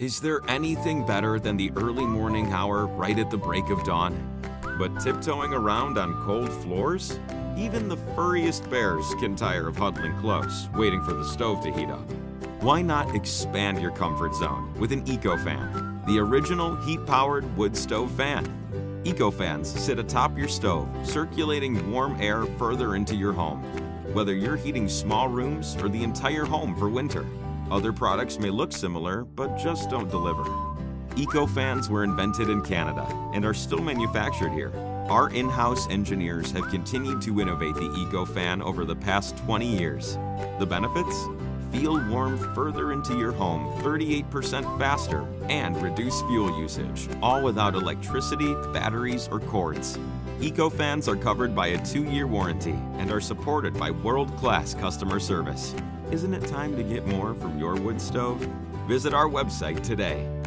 Is there anything better than the early morning hour right at the break of dawn? But tiptoeing around on cold floors? Even the furriest bears can tire of huddling close, waiting for the stove to heat up. Why not expand your comfort zone with an EcoFan, the original heat-powered wood stove fan? EcoFans sit atop your stove, circulating warm air further into your home, whether you're heating small rooms or the entire home for winter. Other products may look similar, but just don't deliver. EcoFans were invented in Canada and are still manufactured here. Our in-house engineers have continued to innovate the EcoFan over the past 20 years. The benefits? Feel warmth further into your home 38% faster and reduce fuel usage, all without electricity, batteries, or cords. EcoFans are covered by a two-year warranty and are supported by world-class customer service. Isn't it time to get more from your wood stove? Visit our website today